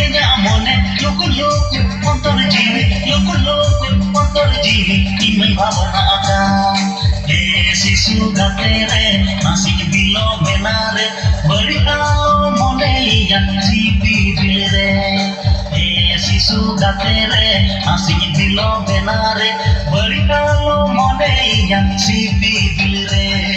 দেবে আমনে লোক লোক অন্তর জীবে লোক লোক অন্তর জীবে ইমন ভাবনা আটা হে শিশু গাতে রে নাসিক দিল বেনারে বড়িয়াও মনে লিয়া জিপি দিল রে হে শিশু গাতে রে নাসিক দিল বেনারে বড়িয়াও মনে লিয়া জিপি দিল রে